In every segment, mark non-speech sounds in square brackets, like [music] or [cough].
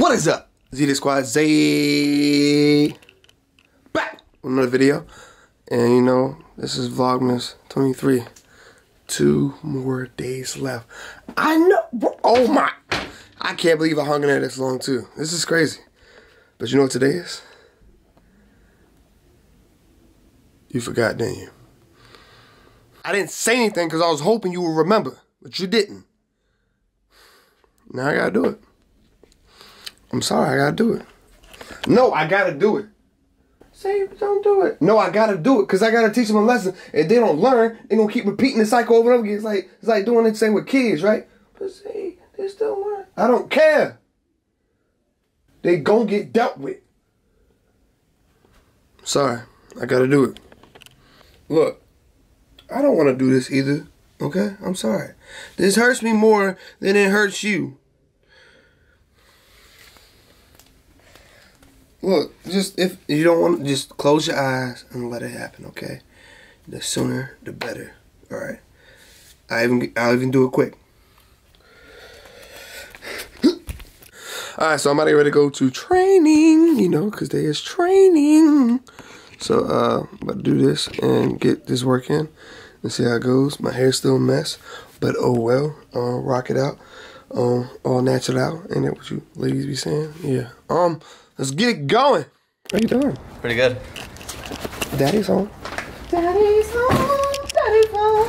What is up? Z Squad Zay back with another video. And you know, this is Vlogmas 23. Two more days left. I know oh my I can't believe I hung in there this long too. This is crazy. But you know what today is? You forgot, didn't you? I didn't say anything because I was hoping you would remember, but you didn't. Now I gotta do it. I'm sorry, I gotta do it. No, I gotta do it. Say, don't do it. No, I gotta do it because I gotta teach them a lesson. If they don't learn, they gonna keep repeating the cycle over and over again. It's like it's like doing the same with kids, right? But see, they still learn. I don't care. They gonna get dealt with. Sorry, I gotta do it. Look, I don't want to do this either. Okay, I'm sorry. This hurts me more than it hurts you. Look, just if you don't want, to, just close your eyes and let it happen. Okay, the sooner the better. All right. I even I'll even do it quick. All right, so I'm about ready to go to training. You know, cause there is training. So uh, I'm about to do this and get this work in and see how it goes. My hair's still a mess, but oh well. Uh, rock it out. Um, all natural out. Ain't that what you ladies be saying? Yeah. Um. Let's get it going. How you doing? Pretty good. Daddy's home. Daddy's home. Daddy's home.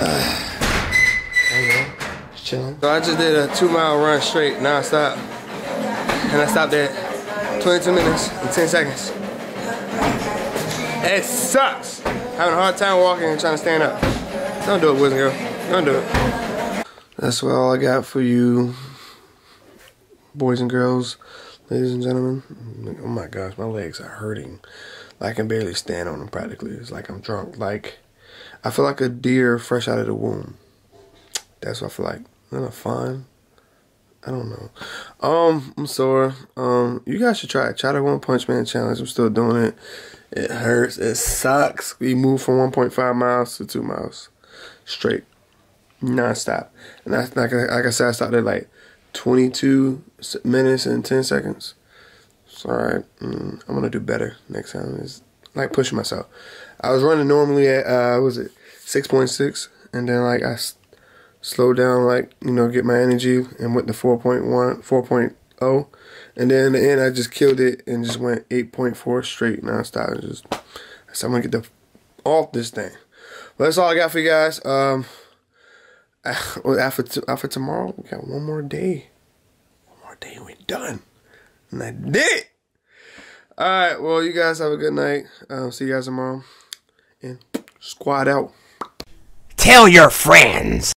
Uh, there you go. Just chilling. So I just did a two mile run straight, non-stop. And I stopped at 22 minutes and 10 seconds. It sucks. Having a hard time walking and trying to stand up. Don't do it, boys and girls. Don't do it. That's all I got for you boys and girls, ladies and gentlemen. Oh my gosh, my legs are hurting. I can barely stand on them practically. It's like I'm drunk. Like, I feel like a deer fresh out of the womb. That's what I feel like. Isn't that fun? I don't know. Um, I'm sore. Um, you guys should try it. Try the One Punch Man challenge. I'm still doing it. It hurts. It sucks. We moved from 1.5 miles to 2 miles straight, non-stop. And that's like, like I said, I stopped started like 22 minutes and 10 seconds. So, alright, mm, I'm gonna do better next time. It's like pushing myself. I was running normally at, uh, was it 6.6, and then like I slowed down, like, you know, get my energy and went to 4.1, 4.0. And then in the end, I just killed it and just went 8.4 straight nonstop. Just, so I'm gonna get the off this thing. That's all I got for you guys. Um, [sighs] after after tomorrow, we got one more day. One more day, we're done. And I did it. All right. Well, you guys have a good night. Um, see you guys tomorrow. And squad out. Tell your friends.